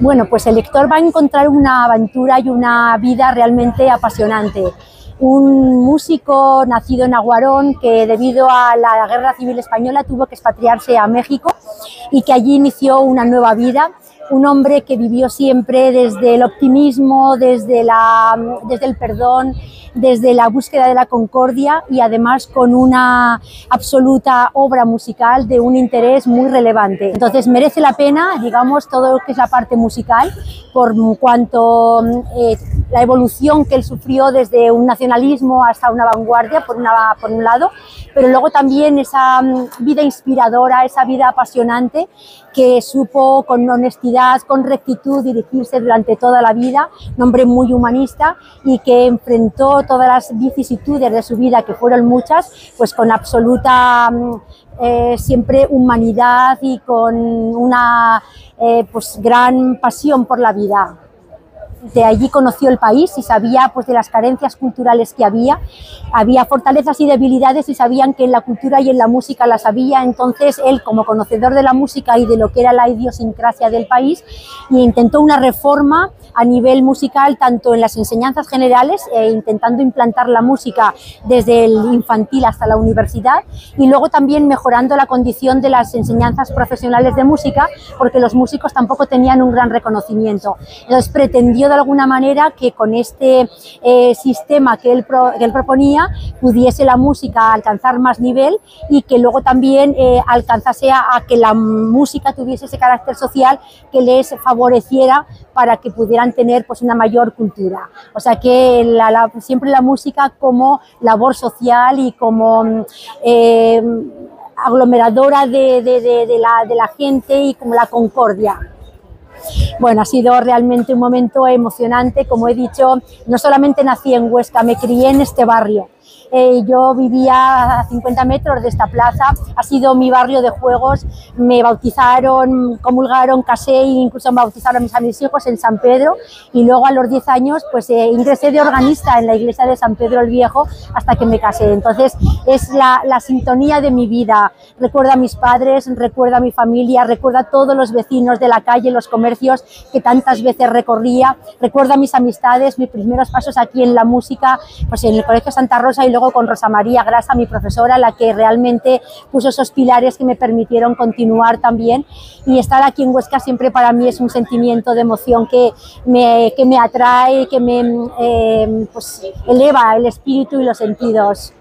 Bueno, pues el lector va a encontrar una aventura y una vida realmente apasionante. Un músico nacido en Aguarón que debido a la Guerra Civil Española tuvo que expatriarse a México y que allí inició una nueva vida un hombre que vivió siempre desde el optimismo, desde, la, desde el perdón, desde la búsqueda de la concordia y además con una absoluta obra musical de un interés muy relevante. Entonces merece la pena, digamos, todo lo que es la parte musical, por cuanto eh, la evolución que él sufrió desde un nacionalismo hasta una vanguardia, por, una, por un lado, pero luego también esa mm, vida inspiradora, esa vida apasionante que supo con honestidad, con rectitud dirigirse durante toda la vida, un hombre muy humanista y que enfrentó todas las vicisitudes de su vida, que fueron muchas, pues con absoluta mm, eh, siempre humanidad y con una eh, pues gran pasión por la vida de allí conoció el país y sabía pues de las carencias culturales que había, había fortalezas y debilidades y sabían que en la cultura y en la música las había, entonces él como conocedor de la música y de lo que era la idiosincrasia del país intentó una reforma a nivel musical tanto en las enseñanzas generales eh, intentando implantar la música desde el infantil hasta la universidad y luego también mejorando la condición de las enseñanzas profesionales de música porque los músicos tampoco tenían un gran reconocimiento. Entonces pretendió de alguna manera que con este eh, sistema que él, proponía pudiese la música alcanzar más nivel y que luego también eh, alcanzase a, que la música tuviese ese carácter social que les favoreciera para que pudieran tener pues una mayor cultura. O sea que siempre la música como labor social y como eh, aglomeradora de, la, de la gente y como la concordia. Bueno, ha sido realmente un momento emocionante. Como he dicho, no solamente nací en Huesca, me crié en este barrio. Eh, yo vivía a 50 metros de esta plaza, ha sido mi barrio de juegos, me bautizaron, comulgaron, casé e incluso me bautizaron a mis hijos en San Pedro. Y luego a los 10 años pues eh, ingresé de organista en la iglesia de San Pedro el Viejo hasta que me casé. Entonces es la, la sintonía de mi vida, recuerda a mis padres, recuerda a mi familia, recuerda a todos los vecinos de la calle, los comercios que tantas veces recorría, recuerda a mis amistades, mis primeros pasos aquí en la música, pues en el Colegio Santa Rosa y luego con Rosa María Grasa, mi profesora, la que realmente puso esos pilares que me permitieron continuar también. Y estar aquí en Huesca siempre para mí es un sentimiento de emoción que me, que me atrae, que me eh, pues, eleva el espíritu y los sentidos.